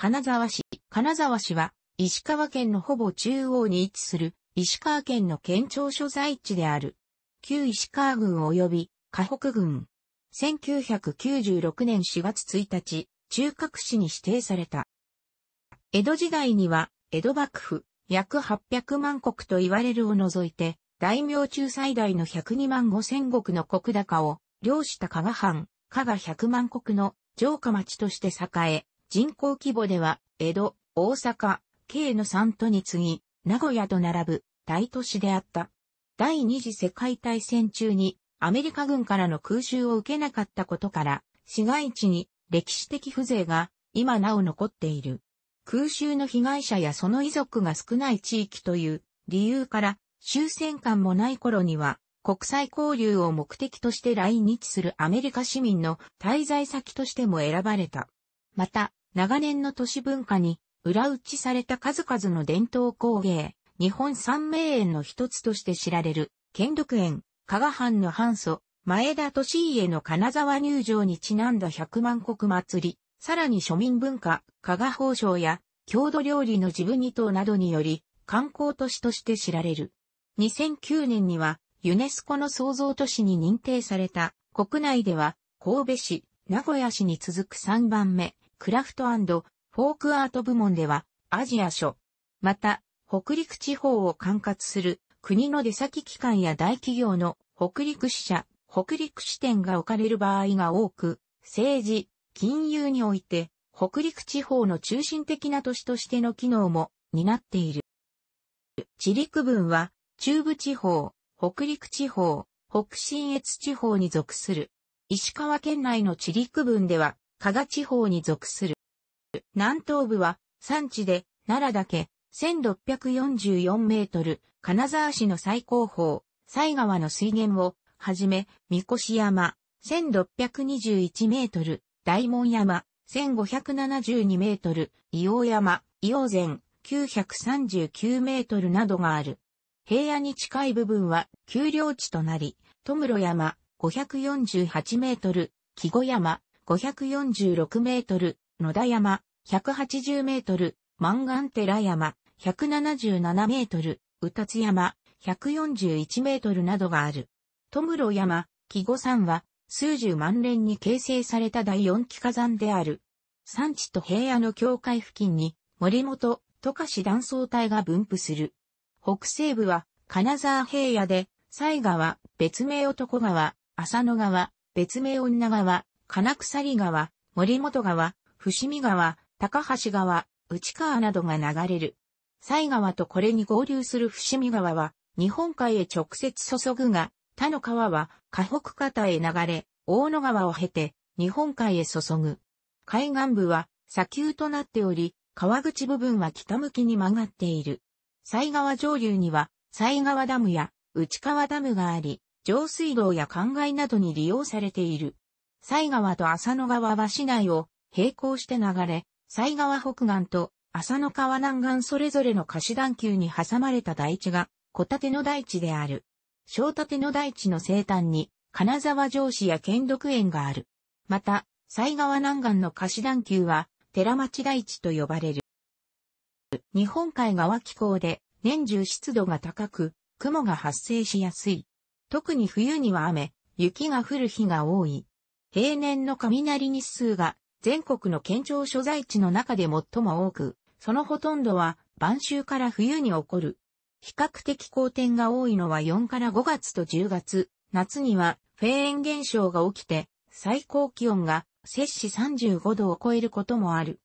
金沢市。金沢市は、石川県のほぼ中央に位置する、石川県の県庁所在地である。旧石川郡及び、河北郡。1996年4月1日、中核市に指定された。江戸時代には、江戸幕府、約800万石と言われるを除いて、大名中最大の102万5千石の石高を、領した加賀藩、加賀100万石の城下町として栄え、人口規模では、江戸、大阪、京の三都に次ぎ、名古屋と並ぶ大都市であった。第二次世界大戦中にアメリカ軍からの空襲を受けなかったことから、市街地に歴史的風情が今なお残っている。空襲の被害者やその遺族が少ない地域という理由から終戦艦もない頃には国際交流を目的として来日するアメリカ市民の滞在先としても選ばれた。また、長年の都市文化に裏打ちされた数々の伝統工芸、日本三名園の一つとして知られる、剣徳園、加賀藩の藩祖、前田利家の金沢入場にちなんだ百万石祭り、さらに庶民文化、加賀宝章や郷土料理の自分二島などにより、観光都市として知られる。2009年には、ユネスコの創造都市に認定された、国内では、神戸市、名古屋市に続く3番目、クラフトフォークアート部門では、アジア書。また、北陸地方を管轄する国の出先機関や大企業の北陸支社、北陸支店が置かれる場合が多く、政治、金融において、北陸地方の中心的な都市としての機能も担っている。地理区分は、中部地方、北陸地方、北信越地方に属する。石川県内の地理区分では、加賀地方に属する。南東部は山地で奈良岳1644メートル、金沢市の最高峰、西川の水源をはじめ、三越山1621メートル、大門山1572メートル、硫黄山、硫黄山939メートルなどがある。平野に近い部分は丘陵地となり、富室山548メートル、木古山546メートル、野田山180メートル、満願寺山177メートル、宇達山141メートルなどがある。富室山、木古山は数十万年に形成された第四期火山である。山地と平野の境界付近に森本、十勝断層帯が分布する。北西部は金沢平野で、西川、別名男川、浅野川、別名女川、金鎖川、森本川、伏見川、高橋川、内川などが流れる。西川とこれに合流する伏見川は、日本海へ直接注ぐが、他の川は河北方へ流れ、大野川を経て、日本海へ注ぐ。海岸部は砂丘となっており、川口部分は北向きに曲がっている。西川上流には、西川ダムや内川ダムがあり、上水道や灌漑などに利用されている。西川と浅野川は市内を並行して流れ、西川北岸と浅野川南岸それぞれの貸し段丘に挟まれた台地が小立の大地である。小立の大地の西端に金沢城市や剣徳園がある。また、西川南岸の貸し段丘は寺町大地と呼ばれる。日本海側気候で年中湿度が高く、雲が発生しやすい。特に冬には雨、雪が降る日が多い。平年の雷日数が全国の県庁所在地の中で最も多く、そのほとんどは晩秋から冬に起こる。比較的好天が多いのは4から5月と10月。夏にはフェーン現象が起きて最高気温が摂氏35度を超えることもある。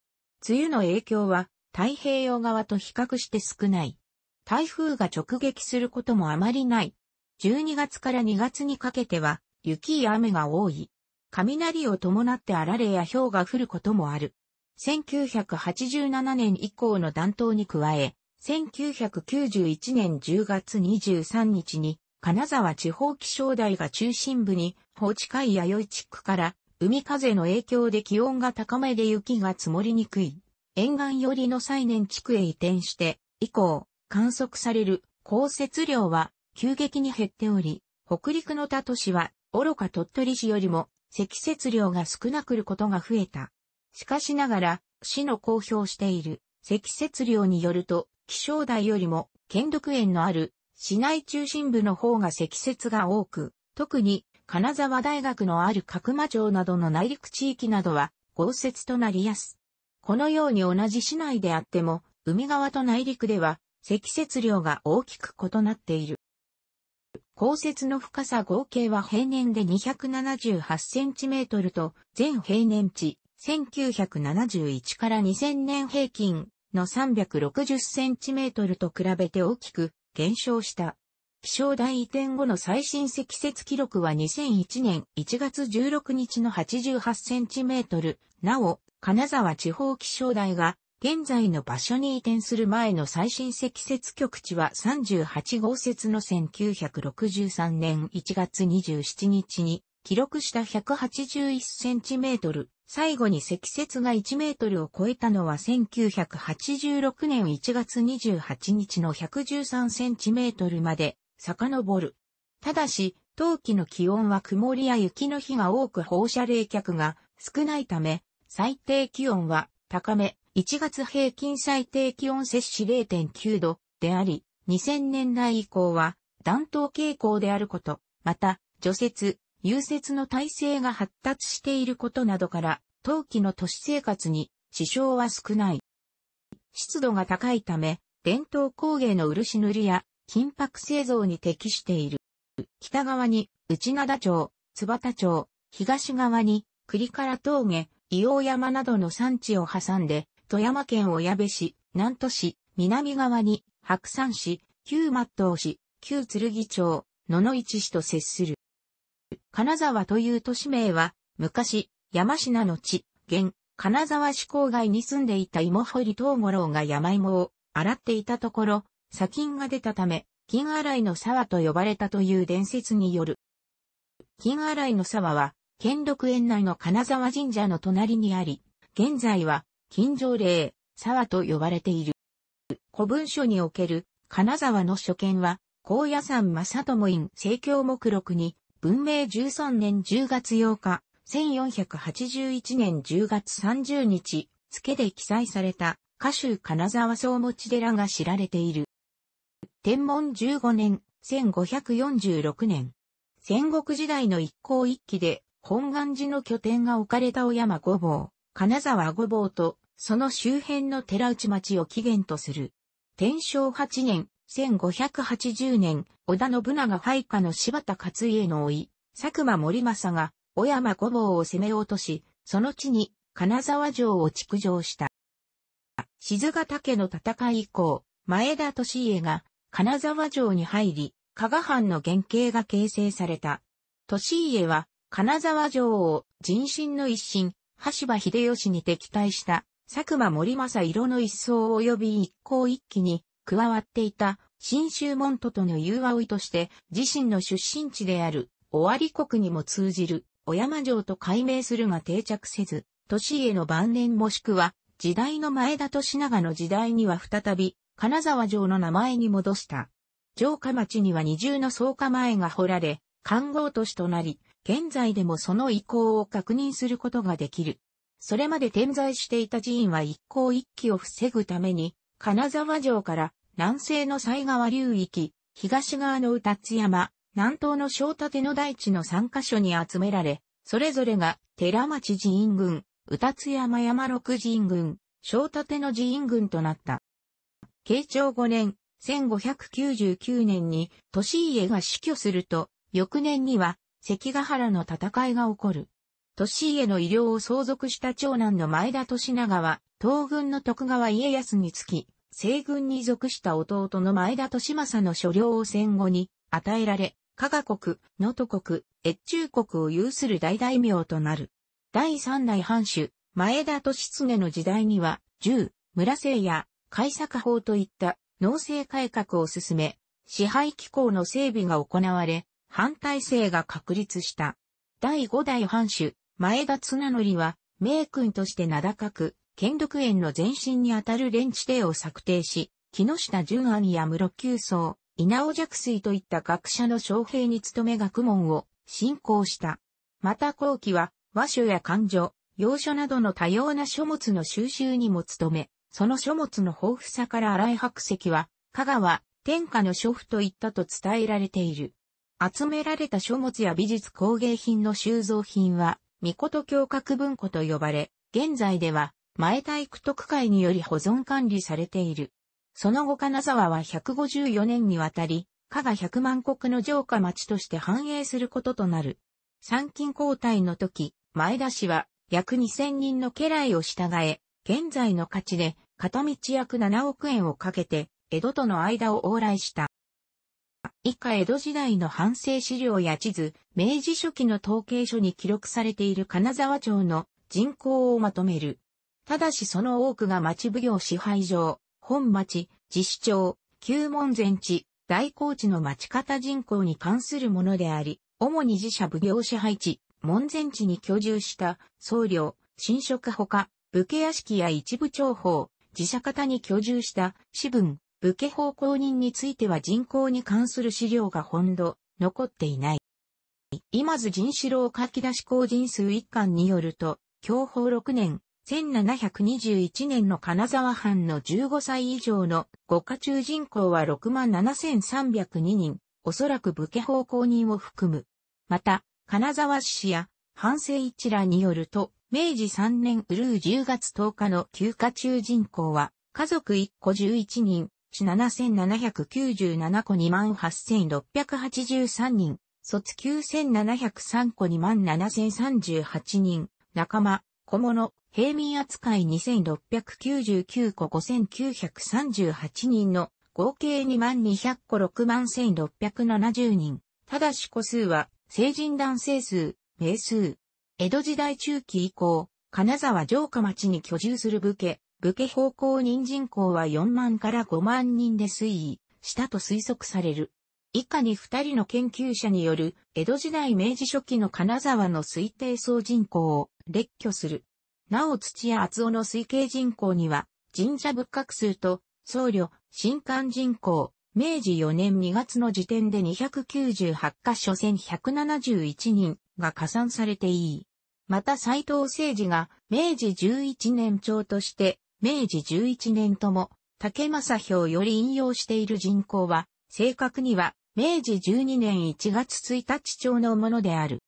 梅雨の影響は太平洋側と比較して少ない。台風が直撃することもあまりない。12月から2月にかけては雪や雨が多い。雷を伴ってあられや氷が降ることもある。1987年以降の暖冬に加え、1991年10月23日に金沢地方気象台が中心部に、放置海弥生地区から海風の影響で気温が高めで雪が積もりにくい。沿岸寄りの西年地区へ移転して、以降、観測される降雪量は急激に減っており、北陸の他都市は、愚か鳥取市よりも積雪量が少なくることが増えた。しかしながら、市の公表している積雪量によると、気象台よりも、県独園のある市内中心部の方が積雪が多く、特に金沢大学のある角間町などの内陸地域などは豪雪となりやす。このように同じ市内であっても、海側と内陸では積雪量が大きく異なっている。降雪の深さ合計は平年で278センチメートルと、全平年値1971から2000年平均の360センチメートルと比べて大きく減少した。気象台移転後の最新積雪記録は2001年1月16日の88センチメートル。なお、金沢地方気象台が現在の場所に移転する前の最新積雪局地は38号雪の1963年1月27日に記録した181センチメートル。最後に積雪が1メートルを超えたのは1986年1月28日の113センチメートルまで遡る。ただし、冬季の気温は曇りや雪の日が多く放射冷却が少ないため、最低気温は高め、1月平均最低気温摂氏0.9度であり、2000年代以降は暖冬傾向であること、また、除雪、融雪の体制が発達していることなどから、冬季の都市生活に支障は少ない。湿度が高いため、伝統工芸の漆塗りや金箔製造に適している。北側に内灘町、津幡町、東側に栗から峠、伊王山などの山地を挟んで、富山県小矢部市、南砺市、南側に白山市、旧松東市、旧剣町、野々市市と接する。金沢という都市名は、昔、山科の地、現、金沢市郊外に住んでいた芋堀東五郎が山芋を洗っていたところ、砂金が出たため、金洗いの沢と呼ばれたという伝説による。金洗いの沢は、県独園内の金沢神社の隣にあり、現在は、金城霊、沢と呼ばれている。古文書における、金沢の初見は、高野山正友院聖教目録に、文明13年10月8日、1481年10月30日、付で記載された、歌集金沢総持寺が知られている。天文15年、1546年。戦国時代の一向一揆で、本願寺の拠点が置かれた小山五坊、金沢五坊と、その周辺の寺内町を起源とする。天正8年、1580年、織田信長配下の柴田勝家の甥、佐久間森政が、小山五坊を攻め落とし、その地に、金沢城を築城した。静ヶ岳の戦い以降、前田利家が、金沢城に入り、加賀藩の原型が形成された。利家は、金沢城を人心の一心、橋場秀吉に敵対した佐久間森政色の一層及び一向一揆に加わっていた新州門徒との融和を意として自身の出身地である尾張国にも通じる小山城と改名するが定着せず、年家の晩年もしくは時代の前田利長の時代には再び金沢城の名前に戻した。城下町には二重の草加前が掘られ、看護都市となり、現在でもその意向を確認することができる。それまで点在していた寺院は一向一揆を防ぐために、金沢城から南西の西川流域、東側の宇津山、南東の小立の大地の3カ所に集められ、それぞれが寺町寺院群、宇津山山六寺院群、小立の寺院群となった。慶長5年、1599年に、利家が死去すると、翌年には、関ヶ原の戦いが起こる。利家の医療を相続した長男の前田利長は、東軍の徳川家康につき、西軍に属した弟の前田利政の所領を戦後に与えられ、加賀国、能登国、越中国を有する大大名となる。第三代藩主、前田利常の時代には、十、村政や、改作法といった農政改革を進め、支配機構の整備が行われ、反体制が確立した。第五代藩主、前田綱則は、名君として名高く、剣独園の前身にあたる連地帝を策定し、木下淳安や室久宗、稲尾若水といった学者の将兵に努め学問を進行した。また後期は、和書や漢書、洋書などの多様な書物の収集にも努め、その書物の豊富さから荒井白石は、香川、天下の書府といったと伝えられている。集められた書物や美術工芸品の収蔵品は、御事教閣文庫と呼ばれ、現在では、前体区徳会により保存管理されている。その後金沢は154年にわたり、加賀百万国の城下町として繁栄することとなる。参勤交代の時、前田氏は約2000人の家来を従え、現在の価値で片道約7億円をかけて江戸との間を往来した。以下江戸時代の反省資料や地図、明治初期の統計書に記録されている金沢町の人口をまとめる。ただしその多くが町奉行支配上、本町、自主町、旧門前地、大高地の町方人口に関するものであり、主に自社奉行支配地、門前地に居住した僧侶、新職ほか、武家屋敷や一部長法、自社方に居住した私文、武家奉公人については人口に関する資料が本土、残っていない。今津人志郎書き出し工人数一巻によると、享保6年、1721年の金沢藩の15歳以上の五家中人口は67,302人、おそらく武家奉公人を含む。また、金沢市や藩政一覧によると、明治3年ウルー10月10日の休暇中人口は、家族1個11人、地7797個28,683人、卒9703個27,038人、仲間、小物、平民扱い2699個5938人の。合計20200個61670人。ただし個数は。成人男性数、名数。江戸時代中期以降、金沢城下町に居住する武家、武家方向人人口は4万から5万人で推移したと推測される。以下に2人の研究者による江戸時代明治初期の金沢の推定総人口を列挙する。なお土屋厚尾の推計人口には神社仏閣数と僧侶、新館人口、明治4年2月の時点で298カ所1171人が加算されていい。また斎藤政治が明治11年長として明治11年とも、竹正表より引用している人口は、正確には、明治12年1月1日町のものである。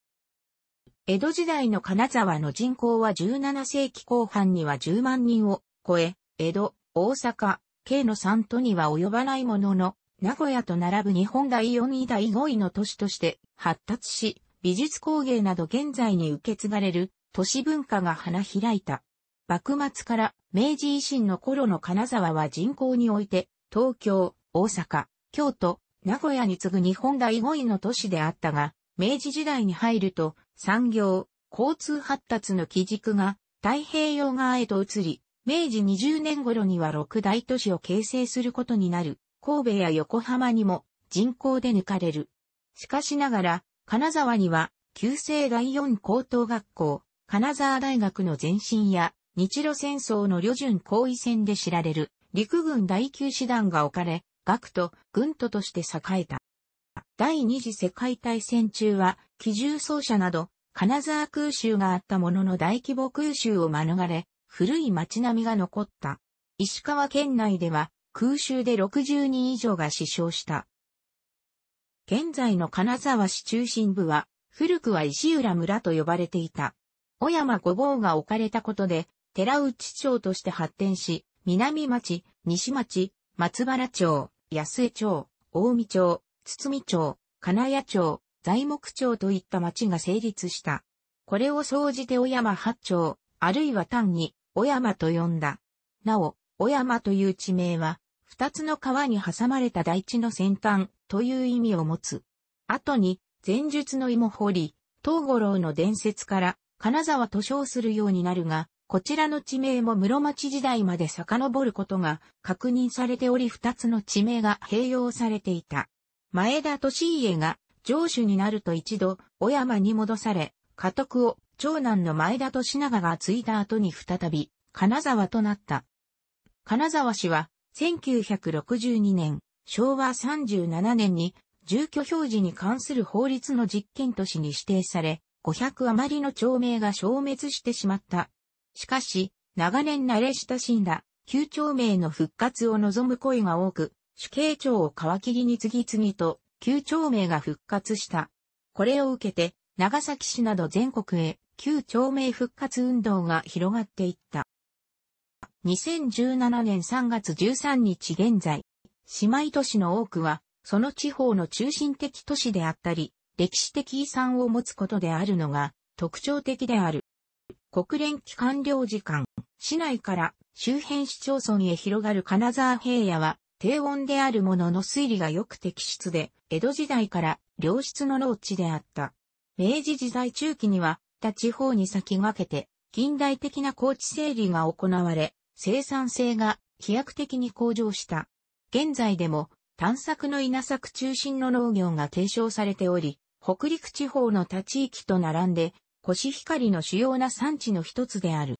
江戸時代の金沢の人口は17世紀後半には10万人を超え、江戸、大阪、京の三都には及ばないものの、名古屋と並ぶ日本第4位第5位の都市として発達し、美術工芸など現在に受け継がれる都市文化が花開いた。幕末から明治維新の頃の金沢は人口において、東京、大阪、京都、名古屋に次ぐ日本第5位の都市であったが、明治時代に入ると、産業、交通発達の基軸が太平洋側へと移り、明治20年頃には六大都市を形成することになる、神戸や横浜にも人口で抜かれる。しかしながら、金沢には、旧制第四高等学校、金沢大学の前身や、日露戦争の旅順後位戦で知られる陸軍第九師団が置かれ、学徒、軍都として栄えた。第二次世界大戦中は、機銃奏者など、金沢空襲があったものの大規模空襲を免れ、古い街並みが残った。石川県内では、空襲で60人以上が死傷した。現在の金沢市中心部は、古くは石浦村と呼ばれていた。小山御坊が置かれたことで、寺内町として発展し、南町、西町、松原町、安江町、大見町、堤町、金谷町、材木町といった町が成立した。これを総じて小山八町、あるいは単に、小山と呼んだ。なお、小山という地名は、二つの川に挟まれた大地の先端という意味を持つ。後に、前述の芋掘り、東五郎の伝説から金沢と称するようになるが、こちらの地名も室町時代まで遡ることが確認されており二つの地名が併用されていた。前田利家が城主になると一度、小山に戻され、家督を長男の前田利長が継いだ後に再び、金沢となった。金沢市は、1962年、昭和37年に、住居表示に関する法律の実験都市に指定され、500余りの町名が消滅してしまった。しかし、長年慣れ親しんだ旧町名の復活を望む声が多く、主計庁を皮切りに次々と旧町名が復活した。これを受けて、長崎市など全国へ旧町名復活運動が広がっていった。2017年3月13日現在、姉妹都市の多くは、その地方の中心的都市であったり、歴史的遺産を持つことであるのが特徴的である。国連機関領時間、市内から周辺市町村へ広がる金沢平野は、低温であるものの水利が良く適湿で、江戸時代から良質の農地であった。明治時代中期には、他地方に先駆けて、近代的な高地整理が行われ、生産性が飛躍的に向上した。現在でも、探索の稲作中心の農業が継承されており、北陸地方の他地域と並んで、コシヒカリの主要な産地の一つである。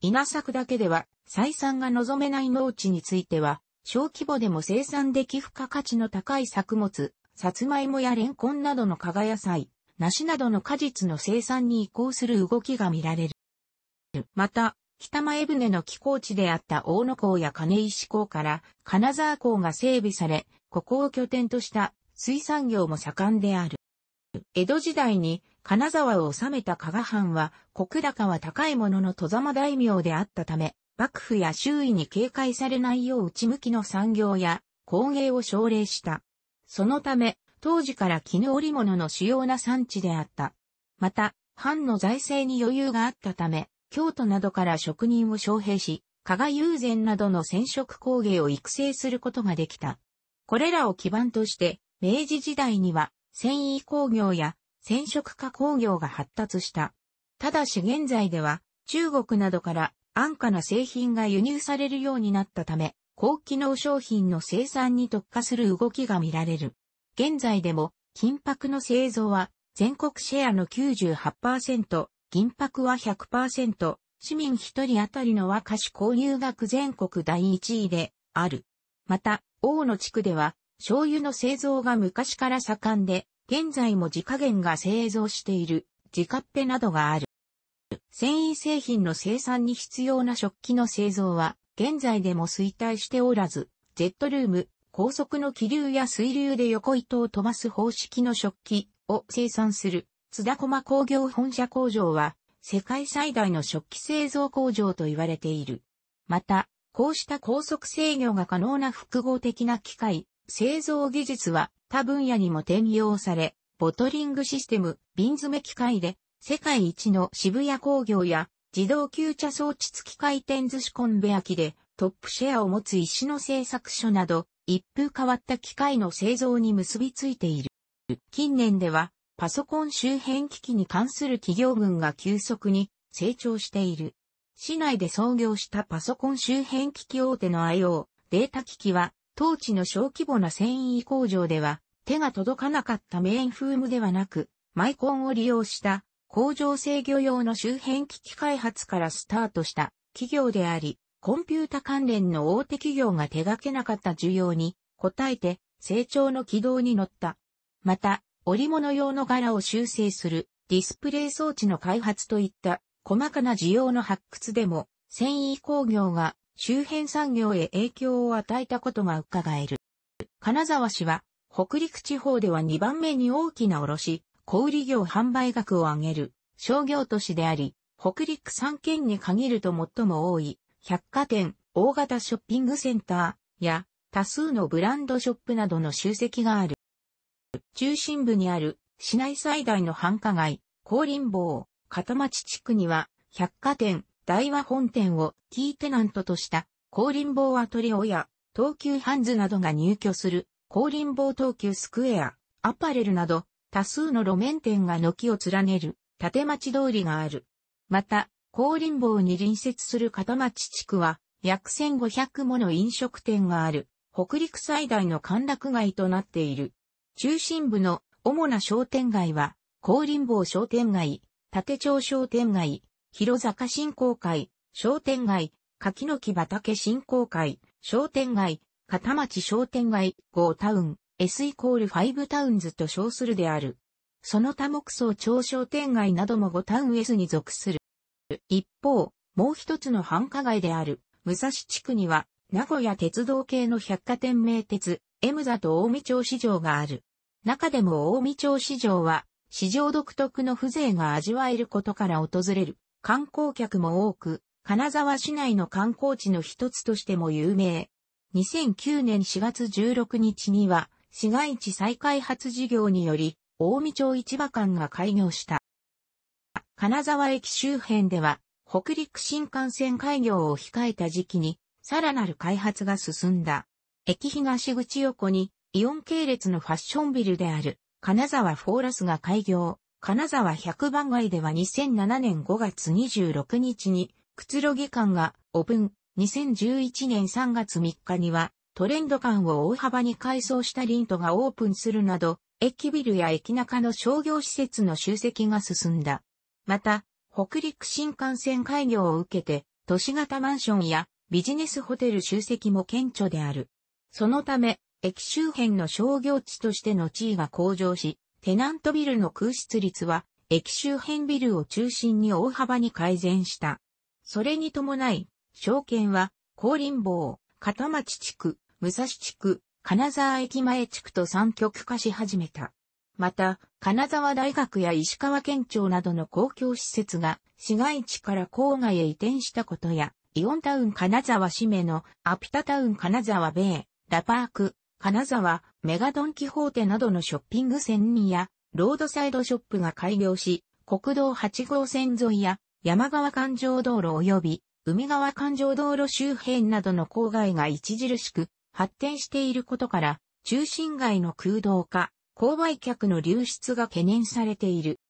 稲作だけでは採算が望めない農地については、小規模でも生産でき付加価値の高い作物、さつまいもやレンコンなどの加賀野菜、梨などの果実の生産に移行する動きが見られる。また、北前船の寄港地であった大野港や金石港から金沢港が整備され、ここを拠点とした水産業も盛んである。江戸時代に金沢を治めた加賀藩は、国高は高いものの戸様大名であったため、幕府や周囲に警戒されないよう内向きの産業や工芸を奨励した。そのため、当時から絹織物の主要な産地であった。また、藩の財政に余裕があったため、京都などから職人を招聘し、加賀友禅などの染色工芸を育成することができた。これらを基盤として、明治時代には繊維工業や染色化工業が発達した。ただし現在では中国などから安価な製品が輸入されるようになったため、高機能商品の生産に特化する動きが見られる。現在でも金箔の製造は全国シェアの98%、銀箔は100%、市民一人当たりの和菓子購入額全国第一位である。また、大野地区では醤油の製造が昔から盛んで、現在も自家源が製造している自家っぺなどがある。繊維製品の生産に必要な食器の製造は現在でも衰退しておらず、ジェットルーム、高速の気流や水流で横糸を飛ばす方式の食器を生産する津田駒工業本社工場は世界最大の食器製造工場と言われている。また、こうした高速制御が可能な複合的な機械、製造技術は他分野にも転用され、ボトリングシステム、瓶詰め機械で、世界一の渋谷工業や自動吸茶装置付き回転寿司コンベア機でトップシェアを持つ石の製作所など、一風変わった機械の製造に結びついている。近年では、パソコン周辺機器に関する企業群が急速に成長している。市内で創業したパソコン周辺機器大手の IO データ機器は、当地の小規模な繊維工場では手が届かなかったメインフームではなく、マイコンを利用した工場制御用の周辺機器開発からスタートした企業であり、コンピュータ関連の大手企業が手掛けなかった需要に応えて成長の軌道に乗った。また、織物用の柄を修正するディスプレイ装置の開発といった細かな需要の発掘でも繊維工業が周辺産業へ影響を与えたことが伺える。金沢市は北陸地方では2番目に大きな卸、小売業販売額を上げる商業都市であり、北陸3県に限ると最も多い百貨店、大型ショッピングセンターや多数のブランドショップなどの集積がある。中心部にある市内最大の繁華街、高林坊、片町地区には百貨店、大和本店をキーテナントとした高林坊アトリオや東急ハンズなどが入居する高林坊東急スクエア、アパレルなど、多数の路面店が軒を連ねる、縦町通りがある。また、高林坊に隣接する片町地区は、約1500もの飲食店がある、北陸最大の歓楽街となっている。中心部の主な商店街は、高林坊商店街、立町商店街、広坂振興会、商店街、柿の木畑振興会、商店街、片町商店街、5タウン、S イコール5タウンズと称するである。その他木層町商店街なども五タウン S に属する。一方、もう一つの繁華街である、武蔵地区には、名古屋鉄道系の百貨店名鉄、エムザと大見町市場がある。中でも大見町市場は、市場独特の風情が味わえることから訪れる観光客も多く、金沢市内の観光地の一つとしても有名。2009年4月16日には、市街地再開発事業により、大見町市場館が開業した。金沢駅周辺では、北陸新幹線開業を控えた時期に、さらなる開発が進んだ。駅東口横に、イオン系列のファッションビルである、金沢フォーラスが開業。金沢百番街では2007年5月26日に、くつろぎ館がオープン。2011年3月3日には、トレンド館を大幅に改装したリントがオープンするなど、駅ビルや駅中の商業施設の集積が進んだ。また、北陸新幹線開業を受けて、都市型マンションやビジネスホテル集積も顕著である。そのため、駅周辺の商業地としての地位が向上し、テナントビルの空室率は、駅周辺ビルを中心に大幅に改善した。それに伴い、証券は、高林坊、片町地区、武蔵地区、金沢駅前地区と三極化し始めた。また、金沢大学や石川県庁などの公共施設が市街地から郊外へ移転したことや、イオンタウン金沢市名のアピタタウン金沢ベイ、ラパーク、金沢、メガドンキホーテなどのショッピング線にや、ロードサイドショップが開業し、国道8号線沿いや山川環状道路及び海側環状道路周辺などの郊外が著しく発展していることから、中心街の空洞化、購買客の流出が懸念されている。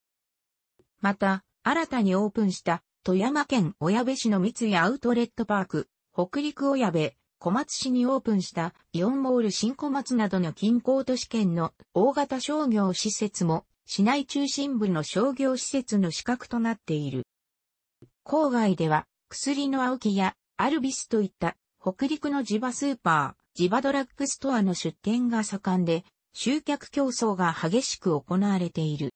また、新たにオープンした富山県小矢部市の三井アウトレットパーク、北陸小矢部、小松市にオープンしたイオンモール新小松などの近郊都市圏の大型商業施設も市内中心部の商業施設の資格となっている。郊外では薬の青木やアルビスといった北陸の地場スーパー、地場ドラッグストアの出店が盛んで集客競争が激しく行われている。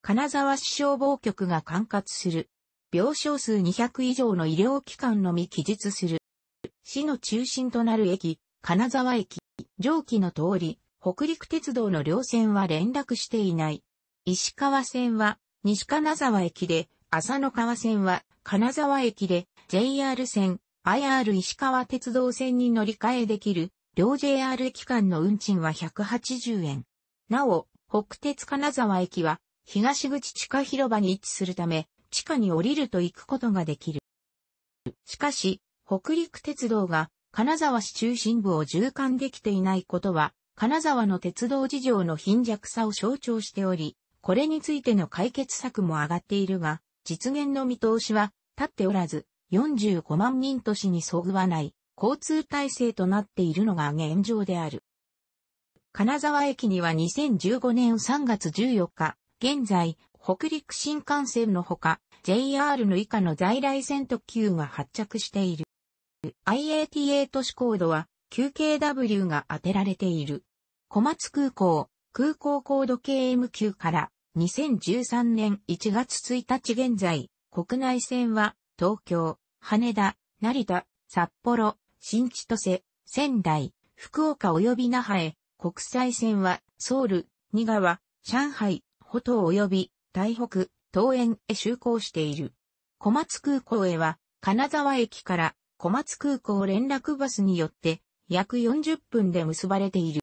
金沢市消防局が管轄する。病床数200以上の医療機関のみ記述する。市の中心となる駅、金沢駅、上記の通り、北陸鉄道の両線は連絡していない。石川線は西金沢駅で、浅野川線は金沢駅で JR 線、IR 石川鉄道線に乗り換えできる両 JR 駅間の運賃は180円。なお、北鉄金沢駅は東口地下広場に位置するため、地下に降りると行くことができる。しかし、北陸鉄道が金沢市中心部を縦貫できていないことは、金沢の鉄道事情の貧弱さを象徴しており、これについての解決策も上がっているが、実現の見通しは立っておらず、45万人都市にそぐわない交通体制となっているのが現状である。金沢駅には2015年3月14日、現在、北陸新幹線のほか、JR の以下の在来線特急が発着している。IATA 都市コードは QKW が当てられている。小松空港、空港コード KM9 から2013年1月1日現在、国内線は東京、羽田、成田、札幌、新千歳、仙台、福岡及び那覇へ、国際線は、ソウル、新川、上海、ホト及び、台北、東園へ就航している。小松空港へは、金沢駅から小松空港連絡バスによって約40分で結ばれている。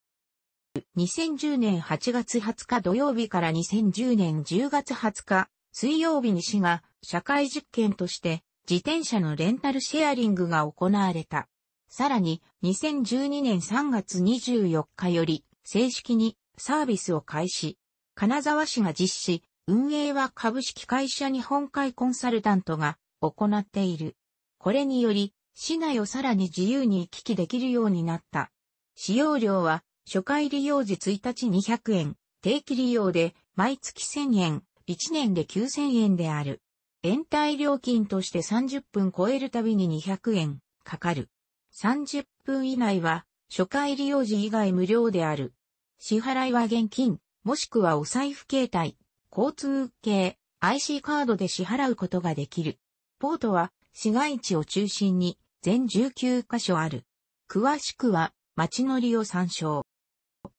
2010年8月20日土曜日から2010年10月20日水曜日に市が社会実験として自転車のレンタルシェアリングが行われた。さらに、2012年3月24日より、正式にサービスを開始。金沢市が実施、運営は株式会社日本海コンサルタントが行っている。これにより、市内をさらに自由に行き来できるようになった。使用料は、初回利用時1日200円、定期利用で毎月1000円、1年で9000円である。延滞料金として30分超えるたびに200円かかる。30分以内は初回利用時以外無料である。支払いは現金、もしくはお財布携帯、交通系、IC カードで支払うことができる。ポートは市街地を中心に全19カ所ある。詳しくは街乗りを参照。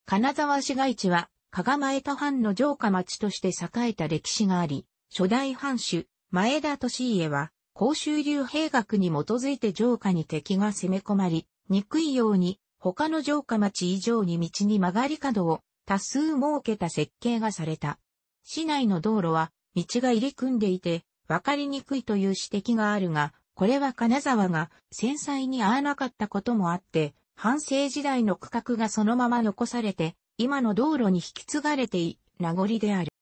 金沢市街地は、加賀前田藩の城下町として栄えた歴史があり、初代藩主、前田利家は、甲州流兵学に基づいて城下に敵が攻め込まり、にくいように、他の城下町以上に道に曲がり角を多数設けた設計がされた。市内の道路は、道が入り組んでいて、わかりにくいという指摘があるが、これは金沢が繊細に合わなかったこともあって、半世時代の区画がそのまま残されて、今の道路に引き継がれてい、名残である。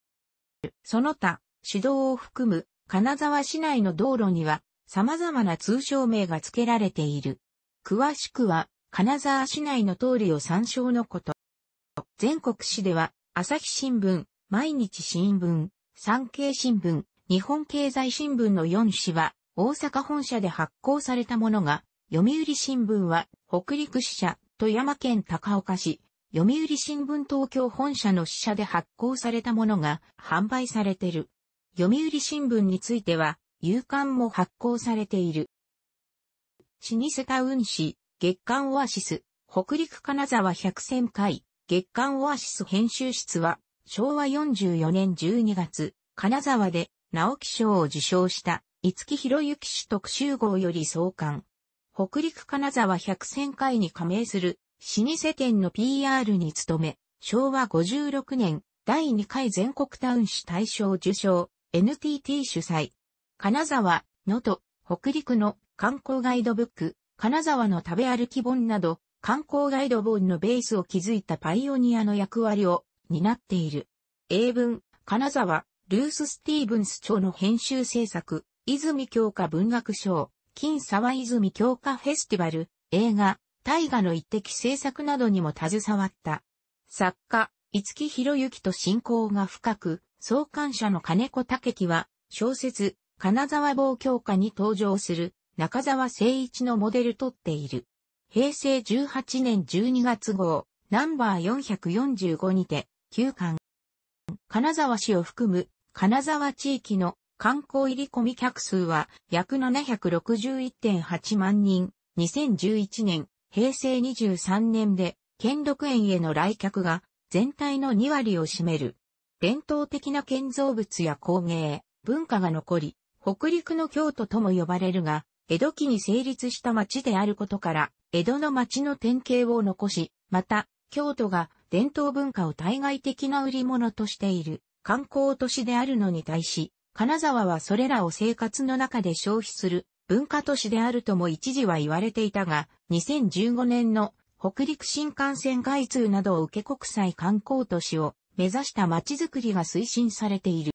その他、指導を含む金沢市内の道路には様々な通称名が付けられている。詳しくは、金沢市内の通りを参照のこと。全国紙では、朝日新聞、毎日新聞、産経新聞、日本経済新聞の4紙は、大阪本社で発行されたものが、読売新聞は、北陸支社、富山県高岡市、読売新聞東京本社の支社で発行されたものが販売されてる。読売新聞については、夕刊も発行されている。老舗タウン誌、月刊オアシス、北陸金沢百選会、月刊オアシス編集室は、昭和44年12月、金沢で直木賞を受賞した、五木博之氏特集号より創刊。北陸金沢百選会に加盟する老舗店の PR に努め、昭和56年第2回全国タウン誌大賞受賞、NTT 主催。金沢、能登、北陸の観光ガイドブック、金沢の食べ歩き本など、観光ガイド本のベースを築いたパイオニアの役割を担っている。英文、金沢、ルース・スティーブンス著の編集制作、泉京香文学賞、金沢泉京香フェスティバル、映画、大河の一滴制作などにも携わった。作家、五木博之と親交が深く、創刊者の金子武樹は、小説、金沢望郷歌に登場する中沢誠一のモデルとっている。平成18年12月号、ナンバー445にて、旧刊。金沢市を含む金沢地域の観光入り込み客数は約761.8万人。2011年、平成23年で、兼六園への来客が全体の2割を占める。伝統的な建造物や工芸、文化が残り、北陸の京都とも呼ばれるが、江戸期に成立した町であることから、江戸の町の典型を残し、また、京都が伝統文化を対外的な売り物としている観光都市であるのに対し、金沢はそれらを生活の中で消費する文化都市であるとも一時は言われていたが、2015年の北陸新幹線開通などを受け国際観光都市を目指した街づくりが推進されている。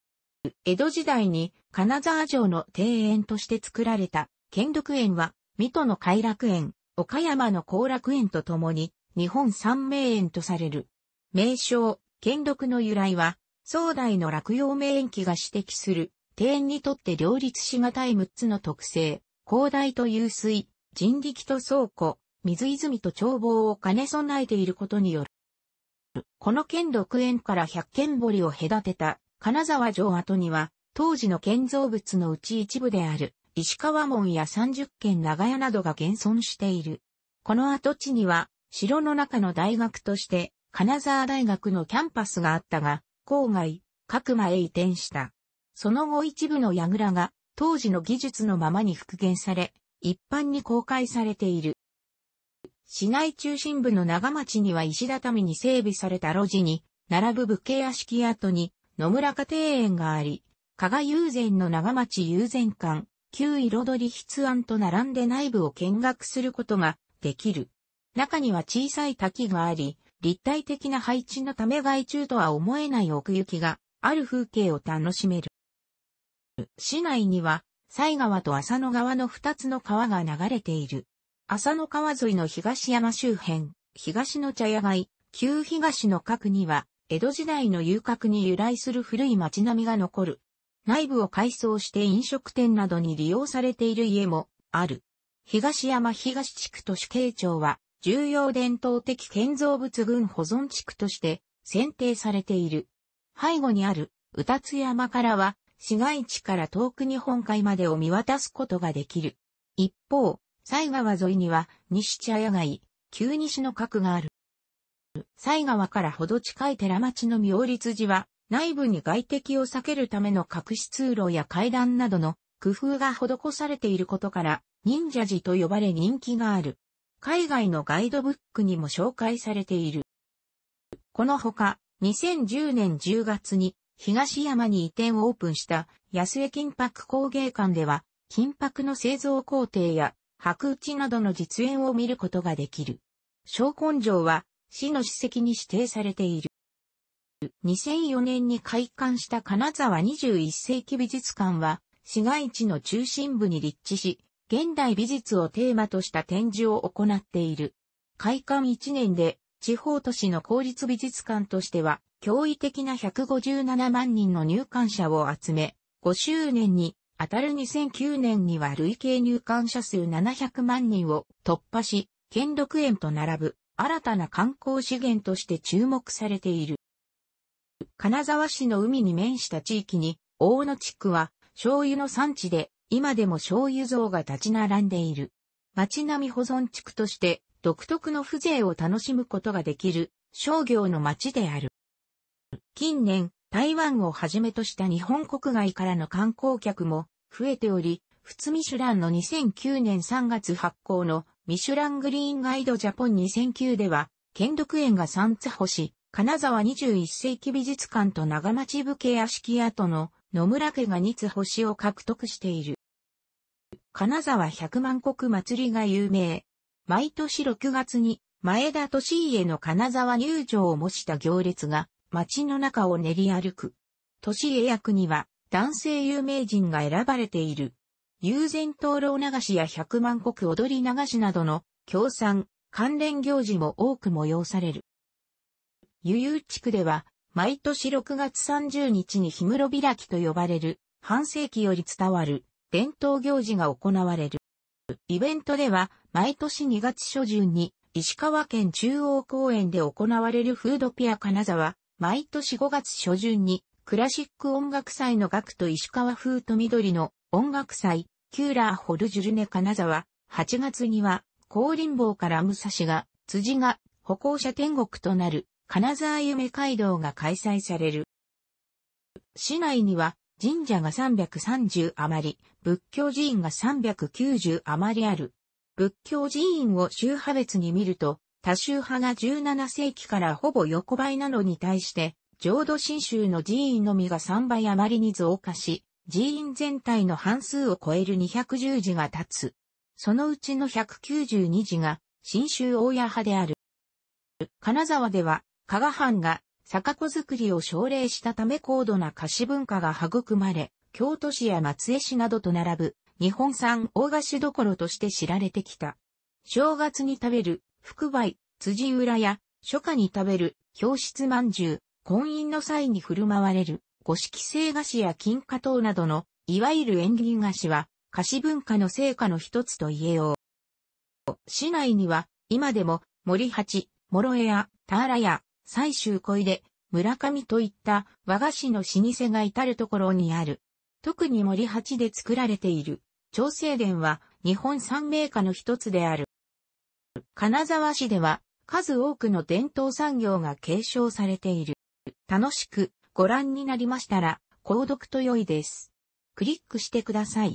江戸時代に金沢城の庭園として作られた兼六園は、水戸の偕楽園、岡山の後楽園とともに日本三名園とされる。名称、兼六の由来は、壮大の落葉名園記が指摘する、庭園にとって両立しがたい6つの特性、広大と湧水、人力と倉庫、水泉と眺望を兼ね備えていることによる。この県六園から百軒堀を隔てた。金沢城跡には、当時の建造物のうち一部である。石川門や三十軒長屋などが現存している。この跡地には、城の中の大学として、金沢大学のキャンパスがあったが、郊外、角間へ移転した。その後一部の櫓が、当時の技術のままに復元され、一般に公開されている。市内中心部の長町には石畳に整備された路地に、並ぶ武家屋敷跡に野村家庭園があり、加賀友禅の長町友禅館、旧彩り筆案と並んで内部を見学することができる。中には小さい滝があり、立体的な配置のため外中とは思えない奥行きがある風景を楽しめる。市内には、西川と浅野川の二つの川が流れている。浅野川沿いの東山周辺、東の茶屋街、旧東の角には、江戸時代の遊郭に由来する古い町並みが残る。内部を改装して飲食店などに利用されている家もある。東山東地区都市慶町は、重要伝統的建造物群保存地区として、選定されている。背後にある、宇多津山からは、市街地から遠く日本海までを見渡すことができる。一方、西川沿いには、西茶屋街、旧西の角がある。西川からほど近い寺町の妙立寺は、内部に外敵を避けるための隠し通路や階段などの工夫が施されていることから、忍者寺と呼ばれ人気がある。海外のガイドブックにも紹介されている。このほか、2010年10月に東山に移転をオープンした安江金箔工芸館では、金箔の製造工程や白打ちなどの実演を見ることができる。小根城は市の史跡に指定されている。2004年に開館した金沢21世紀美術館は市街地の中心部に立地し、現代美術をテーマとした展示を行っている。開館1年で地方都市の公立美術館としては驚異的な157万人の入館者を集め、5周年に当たる2009年には累計入館者数700万人を突破し、兼六園と並ぶ新たな観光資源として注目されている。金沢市の海に面した地域に、大野地区は醤油の産地で、今でも醤油像が立ち並んでいる。町並み保存地区として独特の風情を楽しむことができる商業の町である。近年、台湾をはじめとした日本国外からの観光客も増えており、仏ミシュランの2009年3月発行のミシュラングリーンガイドジャポン2009では、剣読園が3つ星、金沢21世紀美術館と長町武家屋敷跡の野村家が2つ星を獲得している。金沢百万国祭りが有名。毎年6月に前田利家の金沢入場を模した行列が街の中を練り歩く。利家役には男性有名人が選ばれている。友禅灯籠流しや百万国踊り流しなどの協賛、関連行事も多く催される。悠々地区では毎年6月30日に氷室開きと呼ばれる半世紀より伝わる伝統行事が行われる。イベントでは毎年2月初旬に石川県中央公園で行われるフードピア金沢、毎年5月初旬にクラシック音楽祭の学と石川風と緑の音楽祭、キューラーホルジュルネ金沢、8月には、高林坊から武蔵が、辻が、歩行者天国となる、金沢夢街道が開催される。市内には、神社が330余り、仏教寺院が390余りある。仏教寺院を宗派別に見ると、多宗派が17世紀からほぼ横ばいなのに対して、浄土真宗の寺院のみが3倍余りに増加し、寺院全体の半数を超える210寺が立つ。そのうちの192寺が、新宗大家派である。金沢では、加賀藩が酒子作りを奨励したため高度な菓子文化が育まれ、京都市や松江市などと並ぶ日本産大菓子どころとして知られてきた。正月に食べる福梅、辻浦や初夏に食べる表室饅頭、婚姻の際に振る舞われる五色製菓子や金貨等などのいわゆる縁起菓子は菓子文化の成果の一つと言えよう。市内には今でも森八、諸江屋、田原屋、最終小出、村上といった和菓子の老舗が至るところにある。特に森八で作られている長生殿は日本三名家の一つである。金沢市では数多くの伝統産業が継承されている。楽しくご覧になりましたら購読と良いです。クリックしてください。